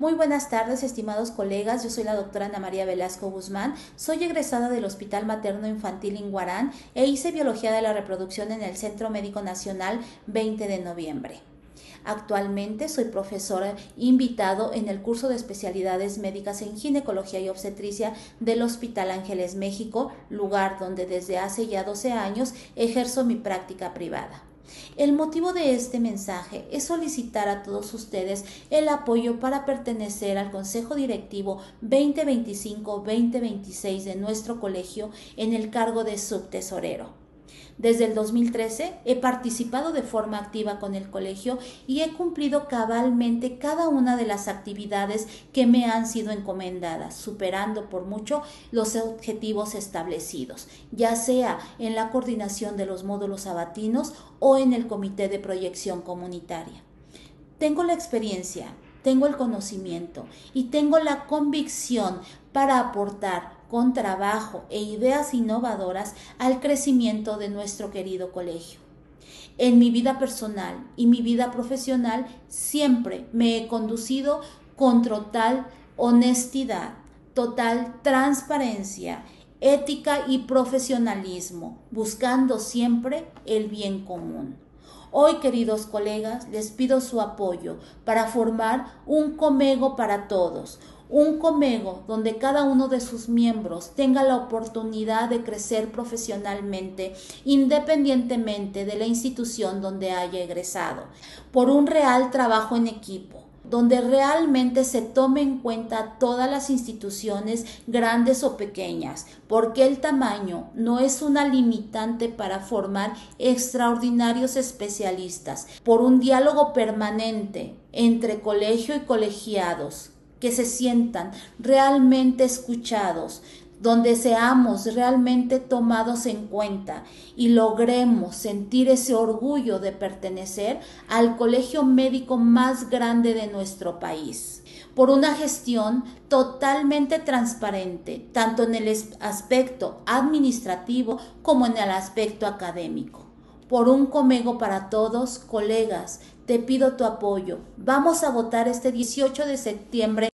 Muy buenas tardes, estimados colegas. Yo soy la doctora Ana María Velasco Guzmán. Soy egresada del Hospital Materno Infantil Inguarán e hice Biología de la Reproducción en el Centro Médico Nacional 20 de noviembre. Actualmente soy profesora invitado en el curso de especialidades médicas en ginecología y obstetricia del Hospital Ángeles México, lugar donde desde hace ya 12 años ejerzo mi práctica privada. El motivo de este mensaje es solicitar a todos ustedes el apoyo para pertenecer al Consejo Directivo 2025-2026 de nuestro colegio en el cargo de subtesorero. Desde el 2013 he participado de forma activa con el colegio y he cumplido cabalmente cada una de las actividades que me han sido encomendadas, superando por mucho los objetivos establecidos, ya sea en la coordinación de los módulos abatinos o en el comité de proyección comunitaria. Tengo la experiencia, tengo el conocimiento y tengo la convicción para aportar con trabajo e ideas innovadoras al crecimiento de nuestro querido colegio. En mi vida personal y mi vida profesional siempre me he conducido con total honestidad, total transparencia, ética y profesionalismo, buscando siempre el bien común. Hoy, queridos colegas, les pido su apoyo para formar un comego para todos, un comego donde cada uno de sus miembros tenga la oportunidad de crecer profesionalmente independientemente de la institución donde haya egresado, por un real trabajo en equipo donde realmente se tome en cuenta todas las instituciones, grandes o pequeñas, porque el tamaño no es una limitante para formar extraordinarios especialistas, por un diálogo permanente entre colegio y colegiados, que se sientan realmente escuchados, donde seamos realmente tomados en cuenta y logremos sentir ese orgullo de pertenecer al colegio médico más grande de nuestro país, por una gestión totalmente transparente, tanto en el aspecto administrativo como en el aspecto académico. Por un comego para todos, colegas, te pido tu apoyo. Vamos a votar este 18 de septiembre